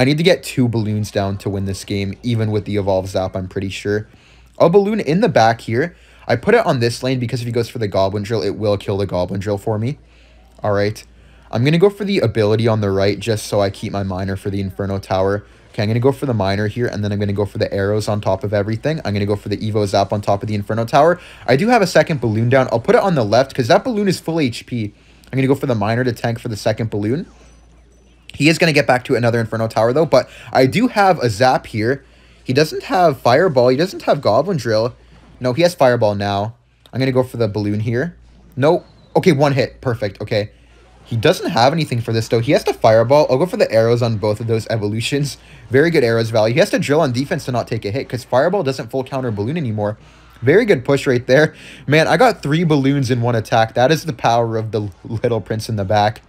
I need to get two balloons down to win this game, even with the Evolve Zap, I'm pretty sure. A balloon in the back here. I put it on this lane because if he goes for the Goblin Drill, it will kill the Goblin Drill for me. All right. I'm going to go for the ability on the right just so I keep my Miner for the Inferno Tower. Okay, I'm going to go for the Miner here, and then I'm going to go for the arrows on top of everything. I'm going to go for the Evo Zap on top of the Inferno Tower. I do have a second balloon down. I'll put it on the left because that balloon is full HP. I'm going to go for the Miner to tank for the second balloon. He is going to get back to another Inferno Tower, though, but I do have a Zap here. He doesn't have Fireball. He doesn't have Goblin Drill. No, he has Fireball now. I'm going to go for the balloon here. Nope. Okay, one hit. Perfect. Okay. He doesn't have anything for this, though. He has to Fireball. I'll go for the arrows on both of those evolutions. Very good arrows value. He has to drill on defense to not take a hit, because Fireball doesn't full counter balloon anymore. Very good push right there. Man, I got three balloons in one attack. That is the power of the Little Prince in the back.